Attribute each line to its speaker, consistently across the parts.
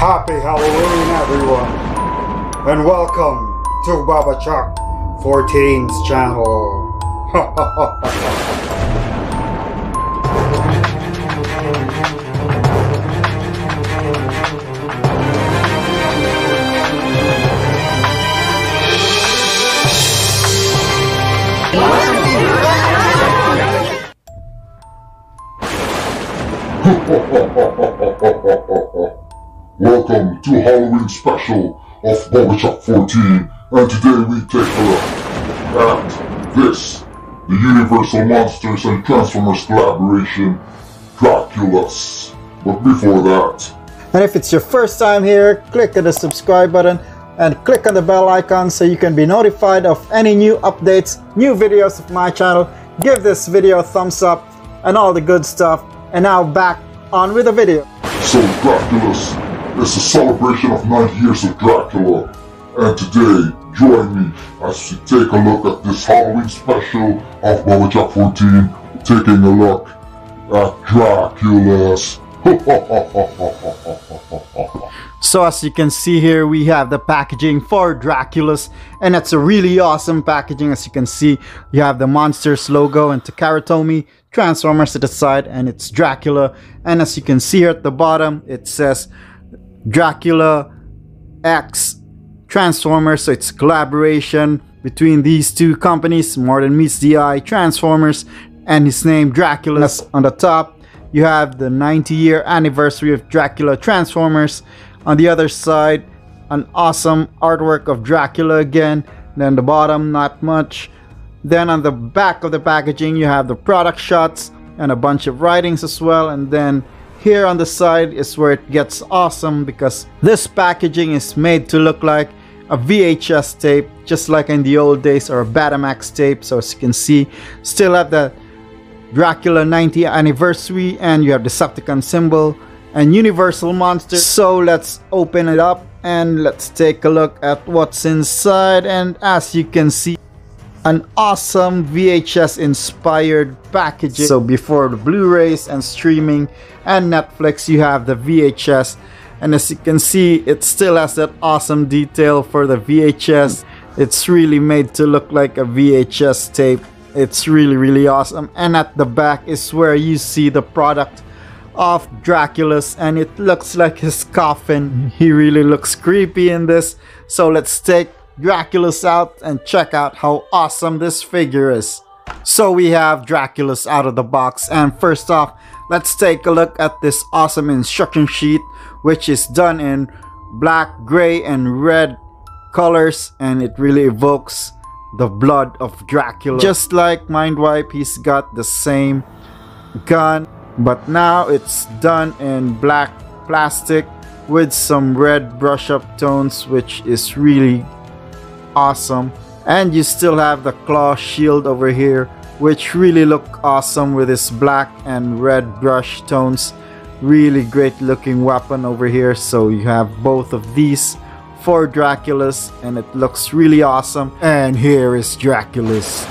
Speaker 1: Happy Halloween, everyone, and welcome to Bubba Chuck 14's channel.
Speaker 2: Welcome to Halloween special of Bubbachuck 14, and today we take a look at this, the Universal Monsters and Transformers collaboration, Draculus. But before that,
Speaker 3: And if it's your first time here, click on the subscribe button and click on the bell icon so you can be notified of any new updates, new videos of my channel. Give this video a thumbs up and all the good stuff. And now back on with the video.
Speaker 2: so Draculus is a celebration of 90 years of Dracula. And today, join me as we take a look at this Halloween special of Bubbachuck 14, taking a look at Draculus.
Speaker 3: So as you can see here, we have the packaging for Draculus, and it's a really awesome packaging. As you can see, you have the Monsters logo and Takara Tomy Transformers at the side, and it's Dracula. And as you can see here at the bottom, it says Dracula X Transformers. So it's collaboration between these two companies, More Than Meets the Eye Transformers, and his name Draculus on the top. You have the 90 year anniversary of Dracula Transformers. On the other side, an awesome artwork of Dracula again. Then the bottom, not much. Then on the back of the packaging, you have the product shots and a bunch of writings as well. And then here on the side is where it gets awesome because this packaging is made to look like a VHS tape, just like in the old days, or a Betamax tape. So as you can see, still have the Dracula 90th anniversary and you have the Decepticon symbol and Universal Monsters. So let's open it up and let's take a look at what's inside and as you can see an awesome VHS inspired packaging. So before the Blu-rays and streaming and Netflix you have the VHS and as you can see it still has that awesome detail for the VHS. It's really made to look like a VHS tape. It's really really awesome. And at the back is where you see the product of Draculus and it looks like his coffin. He really looks creepy in this. So let's take Draculus out and check out how awesome this figure is so we have Draculus out of the box and first off let's take a look at this awesome instruction sheet which is done in black gray and red colors and it really evokes the blood of Dracula. Just like Mindwipe, he's got the same gun, but now it's done in black plastic with some red brush up tones, which is really awesome. And you still have the claw shield over here, which really look awesome with this black and red brush tones. Really great looking weapon over here. So you have both of these for Draculus and it looks really awesome. And here is Draculus.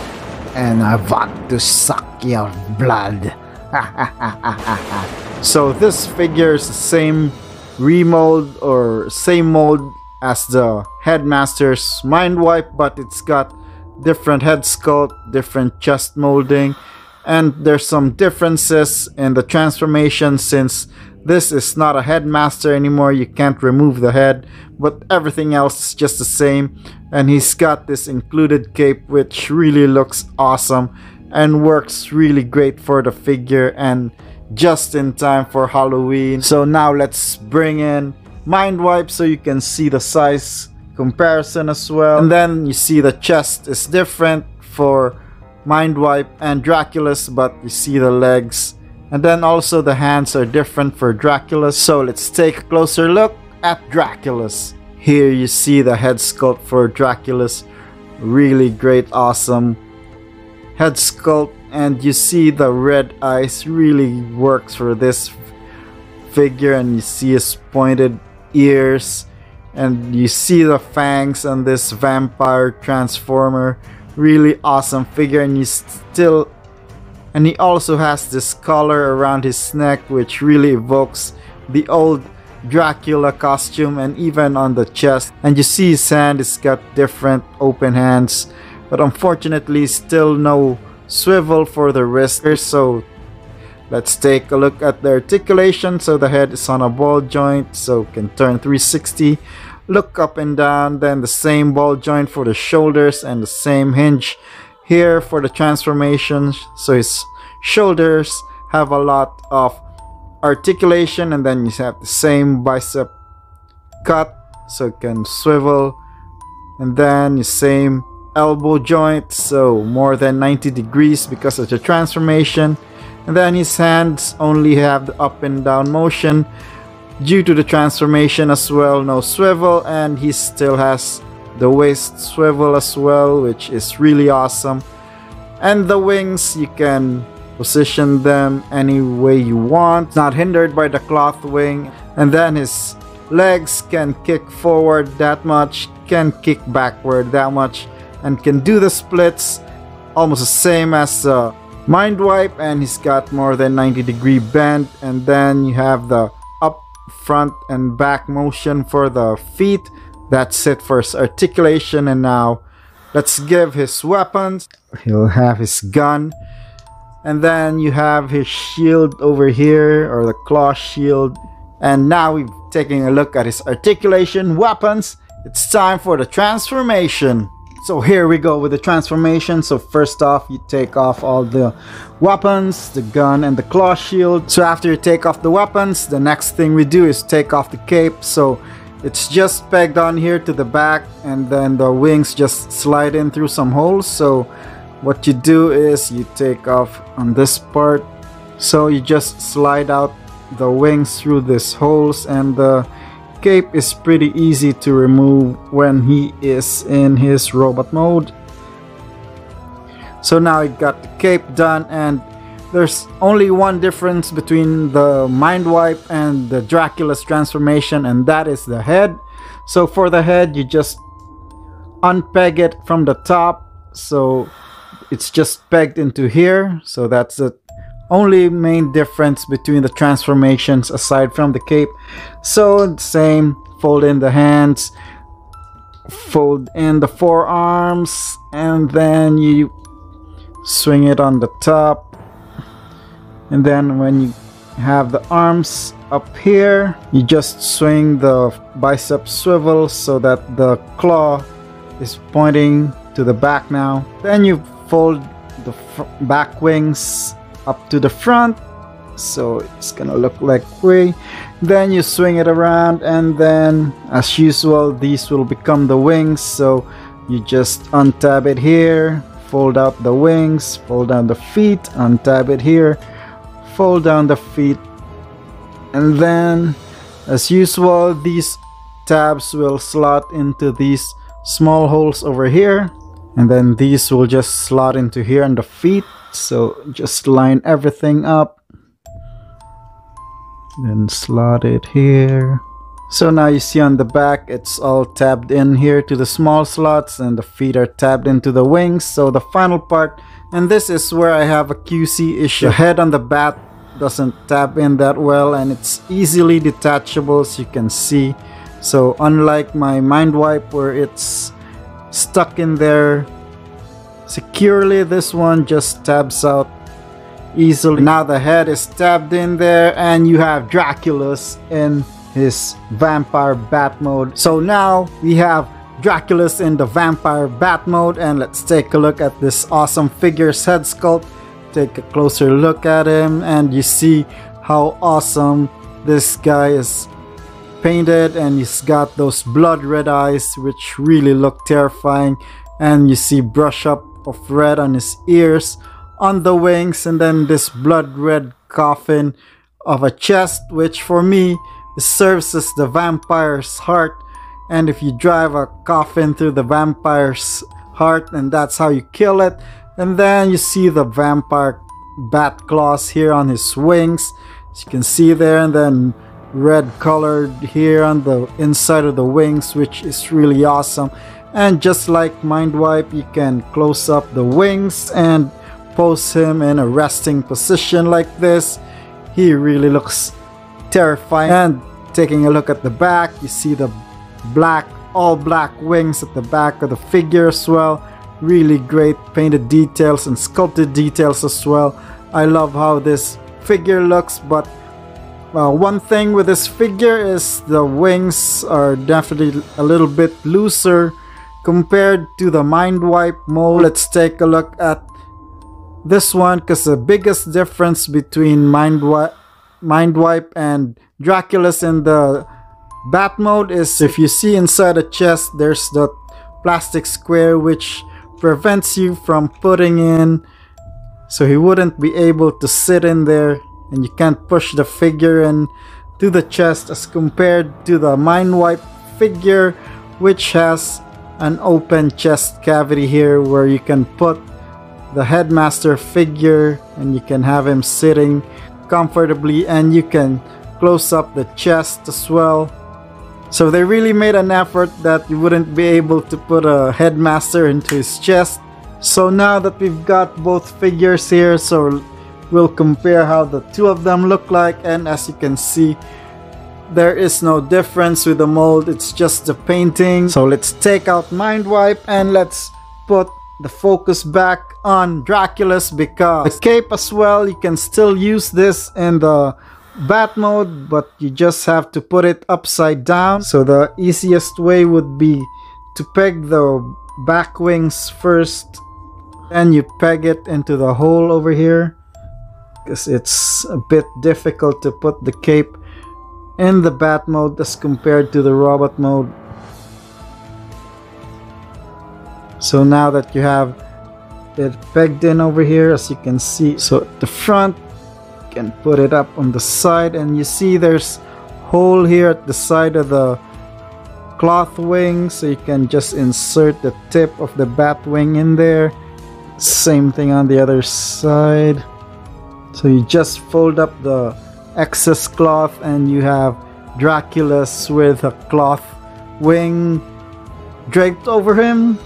Speaker 3: And I want to suck your blood. so this figure is the same remold or same mold as the Headmaster's Mindwipe, but it's got different head sculpt, different chest molding, and there's some differences in the transformation since this is not a headmaster anymore. You can't remove the head but everything else is just the same. And he's got this included cape which really looks awesome and works really great for the figure and just in time for Halloween. So now let's bring in Mindwipe so you can see the size comparison as well and then you see the chest is different for Mindwipe and Draculus, but you see the legs and then also the hands are different for Dracula. So let's take a closer look at Draculus. Here you see the head sculpt for Draculus. Really great, awesome head sculpt. And you see the red eyes really works for this figure. And you see his pointed ears. And you see the fangs on this vampire transformer. Really awesome figure. And you still and he also has this collar around his neck which really evokes the old Dracula costume and even on the chest. And you see his hand it's got different open hands, but unfortunately still no swivel for the wrist. So let's take a look at the articulation. So the head is on a ball joint, so can turn 360. Look up and down, then the same ball joint for the shoulders and the same hinge here for the transformation. So his shoulders have a lot of articulation and then you have the same bicep cut so it can swivel and then the same elbow joint so more than 90 degrees because of the transformation and then his hands only have the up and down motion due to the transformation as well no swivel and he still has the waist swivel as well which is really awesome and the wings you can position them any way you want, not hindered by the cloth wing. And then his legs can kick forward that much, can kick backward that much, and can do the splits almost the same as uh, Mindwipe. And he's got more than 90 degree bend. And then you have the up, front, and back motion for the feet. That's it for his articulation. And now let's give his weapons. He'll have his gun and then you have his shield over here or the claw shield and now we've taken a look at his articulation weapons it's time for the transformation so here we go with the transformation. So first off you take off all the weapons the gun and the claw shield. So after you take off the weapons the next thing we do is take off the cape. So it's just pegged on here to the back and then the wings just slide in through some holes. So what you do is you take off on this part. So you just slide out the wings through these holes and the cape is pretty easy to remove when he is in his robot mode. So now I got the cape done and there's only one difference between the Mindwipe and the Draculus transformation and that is the head. So for the head you just unpeg it from the top. So it's just pegged into here. So that's the only main difference between the transformations aside from the cape. So same fold in the hands fold in the forearms and then you swing it on the top. And then when you have the arms up here you just swing the bicep swivel so that the claw is pointing to the back now. Then you fold the back wings up to the front. So it's gonna look like way. Then you swing it around and then as usual these will become the wings. So you just untab it here fold out the wings fold down the feet untab it here fold down the feet. And then as usual these tabs will slot into these small holes over here. And then these will just slot into here on the feet so just line everything up. Then slot it here. So now you see on the back it's all tabbed in here to the small slots and the feet are tabbed into the wings. So the final part and this is where I have a QC issue. The head on the bat doesn't tab in that well and it's easily detachable as you can see. So unlike my Mindwipe where it's stuck in there securely. This one just tabs out easily. Now the head is tabbed in there and you have Draculus in his vampire bat mode. So now we have Draculus in the vampire bat mode and let's take a look at this awesome figure's head sculpt. Take a closer look at him and you see how awesome this guy is painted and he's got those blood red eyes which really look terrifying and you see brush up of red on his ears on the wings and then this blood red coffin of a chest which for me serves as the vampire's heart. And if you drive a coffin through the vampire's heart and that's how you kill it. And then you see the vampire bat claws here on his wings. As you can see there and then red colored here on the inside of the wings which is really awesome and just like Mindwipe you can close up the wings and pose him in a resting position like this he really looks terrifying and taking a look at the back, you see the black, all black wings at the back of the figure as well. Really great painted details and sculpted details as well. I love how this figure looks, but one thing with this figure is the wings are definitely a little bit looser compared to the Mindwipe mold. Let's take a look at this one because the biggest difference between Mindwipe, Mind Wipe and Draculus in the bat mode is if you see inside the chest there's the plastic square which prevents you from putting in so he wouldn't be able to sit in there and you can't push the figure in to the chest as compared to the Mindwipe figure which has an open chest cavity here where you can put the headmaster figure and you can have him sitting comfortably and you can close up the chest as well. So they really made an effort that you wouldn't be able to put a headmaster into his chest. So now that we've got both figures here so we'll compare how the two of them look like. And as you can see there is no difference with the mold it's just the painting. So let's take out Mindwipe and let's put the focus back on Draculus because the cape as well you can still use this in the bat mode but you just have to put it upside down. So the easiest way would be to peg the back wings first and you peg it into the hole over here because it's a bit difficult to put the cape in the bat mode as compared to the robot mode. So now that you have it pegged in over here as you can see so the front you can put it up on the side and you see there's hole here at the side of the cloth wing so you can just insert the tip of the bat wing in there. Same thing on the other side. So you just fold up the excess cloth and you have Draculus with a cloth wing draped over him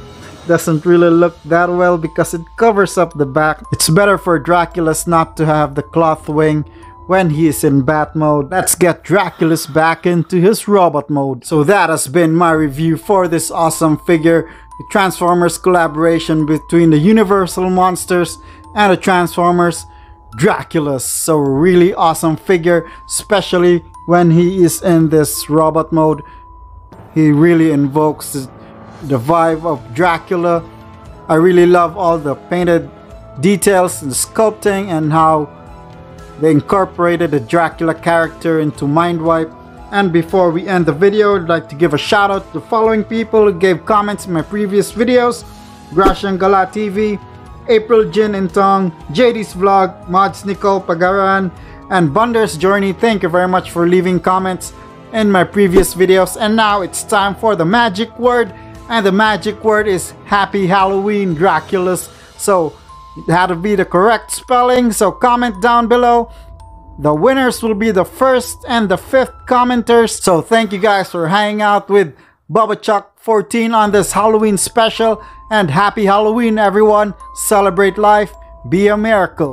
Speaker 3: doesn't really look that well because it covers up the back. It's better for Draculus not to have the cloth wing when he's in bat mode. Let's get Draculus back into his robot mode. So that has been my review for this awesome figure. The Transformers collaboration between the Universal Monsters and the Transformers Draculus. So really awesome figure, especially when he is in this robot mode. He really invokes the vibe of Dracula. I really love all the painted details and sculpting and how they incorporated the Dracula character into Mindwipe. And before we end the video, I'd like to give a shout out to the following people who gave comments in my previous videos. Grashan Gala TV, April Jin Intong, JD's Vlog, Mods Nicole Pagaran, and Bunder's Journey. Thank you very much for leaving comments in my previous videos. And now it's time for the magic word and the magic word is Happy Halloween Draculus. So had to be the correct spelling. So comment down below. The winners will be the first and the fifth commenters. So thank you guys for hanging out with Bubba Chuck 14 on this Halloween special. And happy Halloween everyone. Celebrate life. Be a miracle.